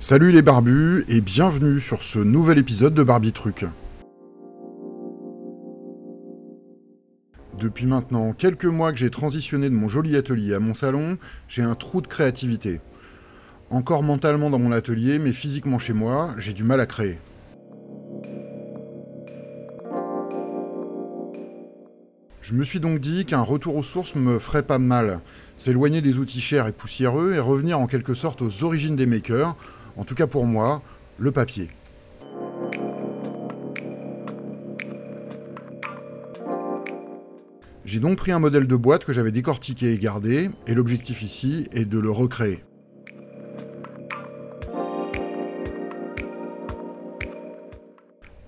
Salut les barbus et bienvenue sur ce nouvel épisode de Barbie Truc. Depuis maintenant quelques mois que j'ai transitionné de mon joli atelier à mon salon, j'ai un trou de créativité. Encore mentalement dans mon atelier, mais physiquement chez moi, j'ai du mal à créer. Je me suis donc dit qu'un retour aux sources me ferait pas mal, s'éloigner des outils chers et poussiéreux et revenir en quelque sorte aux origines des makers, en tout cas pour moi, le papier. J'ai donc pris un modèle de boîte que j'avais décortiqué et gardé, et l'objectif ici est de le recréer.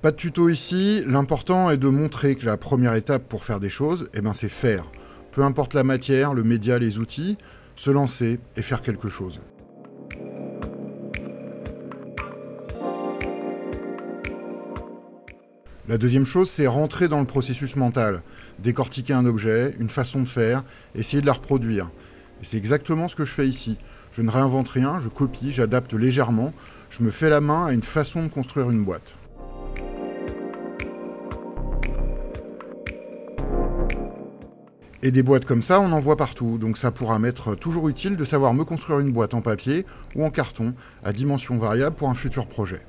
Pas de tuto ici, l'important est de montrer que la première étape pour faire des choses, eh ben c'est faire. Peu importe la matière, le média, les outils, se lancer et faire quelque chose. La deuxième chose, c'est rentrer dans le processus mental, décortiquer un objet, une façon de faire, essayer de la reproduire. Et c'est exactement ce que je fais ici. Je ne réinvente rien, je copie, j'adapte légèrement, je me fais la main à une façon de construire une boîte. Et des boîtes comme ça, on en voit partout, donc ça pourra m'être toujours utile de savoir me construire une boîte en papier ou en carton à dimension variable pour un futur projet.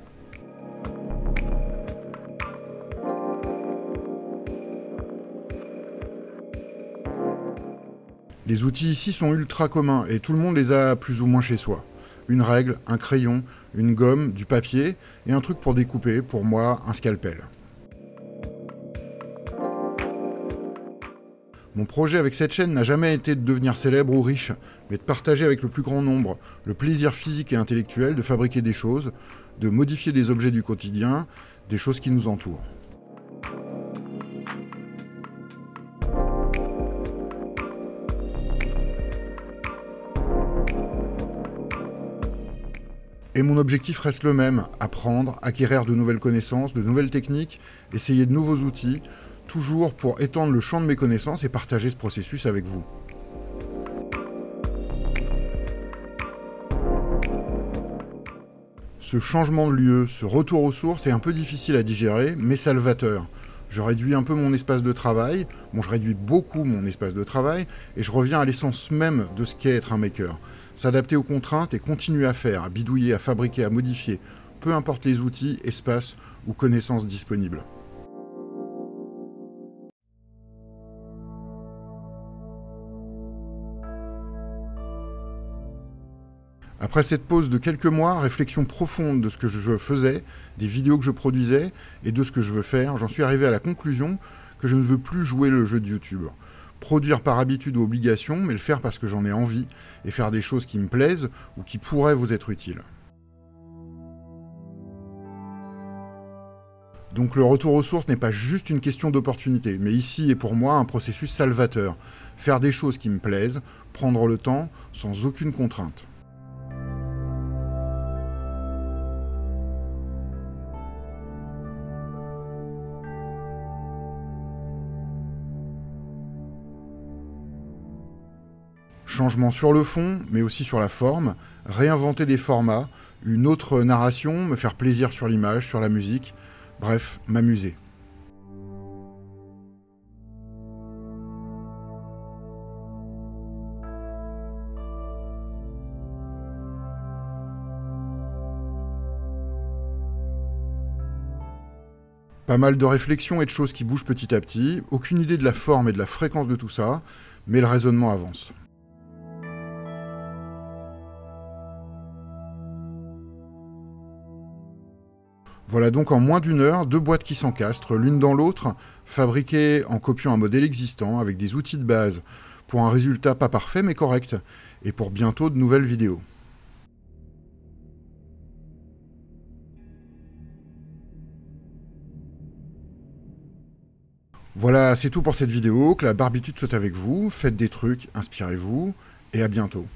Les outils ici sont ultra communs et tout le monde les a plus ou moins chez soi. Une règle, un crayon, une gomme, du papier et un truc pour découper, pour moi, un scalpel. Mon projet avec cette chaîne n'a jamais été de devenir célèbre ou riche, mais de partager avec le plus grand nombre le plaisir physique et intellectuel de fabriquer des choses, de modifier des objets du quotidien, des choses qui nous entourent. Et mon objectif reste le même, apprendre, acquérir de nouvelles connaissances, de nouvelles techniques, essayer de nouveaux outils, toujours pour étendre le champ de mes connaissances et partager ce processus avec vous. Ce changement de lieu, ce retour aux sources est un peu difficile à digérer, mais salvateur. Je réduis un peu mon espace de travail, bon je réduis beaucoup mon espace de travail, et je reviens à l'essence même de ce qu'est être un maker. S'adapter aux contraintes et continuer à faire, à bidouiller, à fabriquer, à modifier, peu importe les outils, espaces ou connaissances disponibles. Après cette pause de quelques mois, réflexion profonde de ce que je faisais, des vidéos que je produisais et de ce que je veux faire, j'en suis arrivé à la conclusion que je ne veux plus jouer le jeu de YouTube. Produire par habitude ou obligation, mais le faire parce que j'en ai envie et faire des choses qui me plaisent ou qui pourraient vous être utiles. Donc le retour aux sources n'est pas juste une question d'opportunité, mais ici est pour moi un processus salvateur. Faire des choses qui me plaisent, prendre le temps sans aucune contrainte. Changement sur le fond, mais aussi sur la forme, réinventer des formats, une autre narration, me faire plaisir sur l'image, sur la musique, bref, m'amuser. Pas mal de réflexions et de choses qui bougent petit à petit, aucune idée de la forme et de la fréquence de tout ça, mais le raisonnement avance. Voilà donc en moins d'une heure deux boîtes qui s'encastrent l'une dans l'autre, fabriquées en copiant un modèle existant avec des outils de base, pour un résultat pas parfait mais correct, et pour bientôt de nouvelles vidéos. Voilà, c'est tout pour cette vidéo, que la barbitude soit avec vous, faites des trucs, inspirez-vous, et à bientôt.